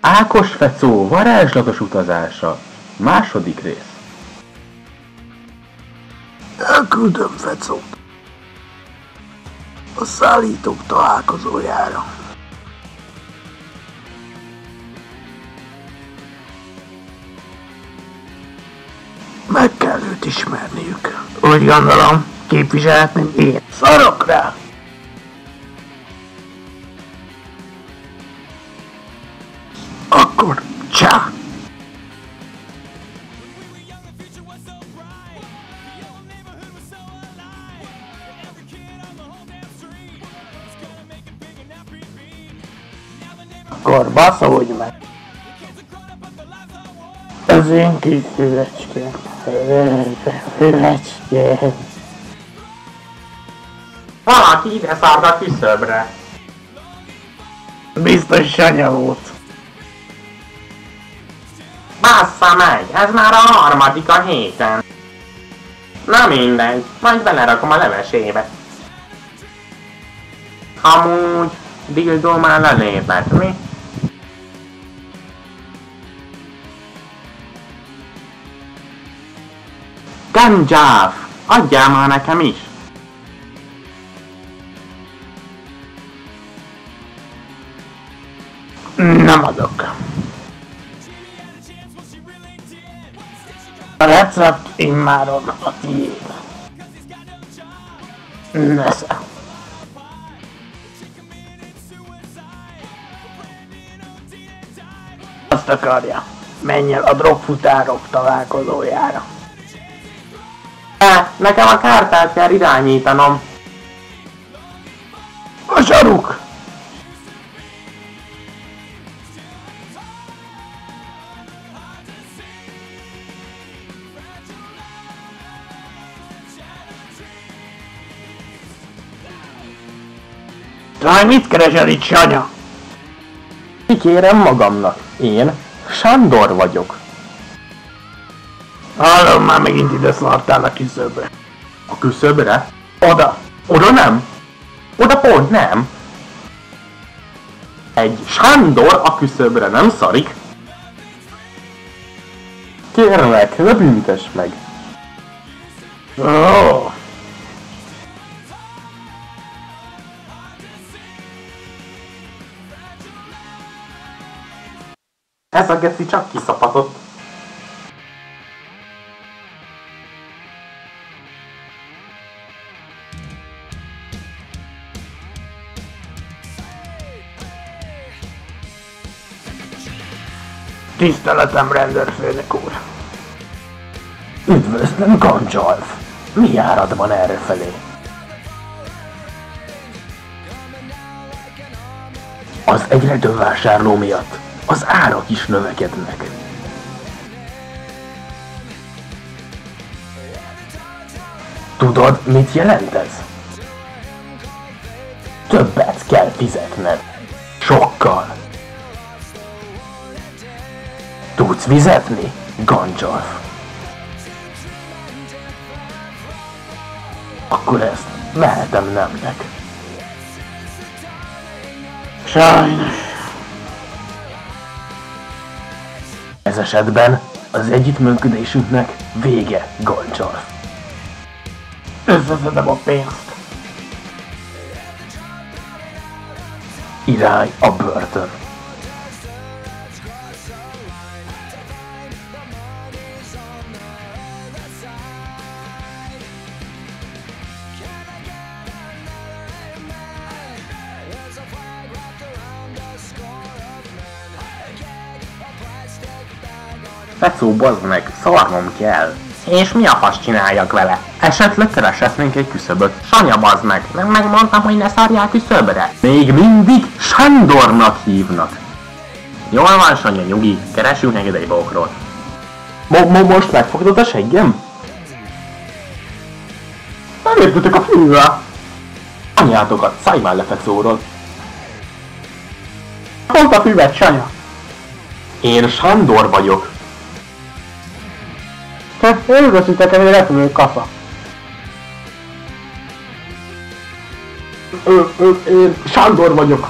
Ákos Fecó varázslatos utazása. Második rész. Elküldöm Fecót. A szállítók találkozójára. Meg kell őt ismerniük. Úgy gondolom, képviselhetném én. Szarok rá! Akkor csá! Akkor baszolj meg! Az én kis fülecském. Fülecském. Valaki ide a küszöbre. Biztos Sanya volt. Bassza meg, ez már a harmadik a héten. Na mindegy, majd belerakom a levesébe. Amúgy, Dildó már lelépett, mi? Ganjáv! Adjál már nekem is! Nem adok. A recept immáron a tiéd. Nesze. Azt akarja. Menj el a drogfutárok találkozójára. E, nekem a kártát kell irányítanom. A zsaruk! Te mit keresel itt, Sanya? Kikérem magamnak. Én Sándor vagyok. Hallom, már megint ide szartál a küszöbre. A küszöbre? Oda! Oda nem. Oda pont nem. Egy Sándor a küszöbre nem szarik. Kérlek, ne büntes meg. Ó, Ez a geci csak kiszapatott. tiszteletem rendőrfőnök úr. Üdvözlöm, Gandzsalf! Mi járad van errefelé? Az egyre több vásárló miatt az árak is növekednek. Tudod, mit jelent ez? Többet kell fizetned. Sokkal. Tudsz fizetni, Gandzsalf? Akkor ezt mehetem nemnek. Sajnos. Ez esetben az együttműködésünknek vége, Gandzsalf. Összeszedem a pénzt. Irány a börtön. Fecó, bazd meg, szarnom kell. És mi a fasz csináljak vele? Esetleg kereshetnénk egy küszöböt. Sanya, bazd meg, nem megmondtam, hogy ne szarjál küszöbre. Még mindig Sándornak hívnak. Jól van, Sanya, nyugi, keresünk neked egy bokról. Mo- mo- most megfogtad a seggem? Elértetek a fülre! Anyátokat, szállj már le Fecóról. Hol a füvet, Sanya? Én Sándor vagyok. Te örülöszitek egy repülő kasza. Ö, ö, én Sándor vagyok.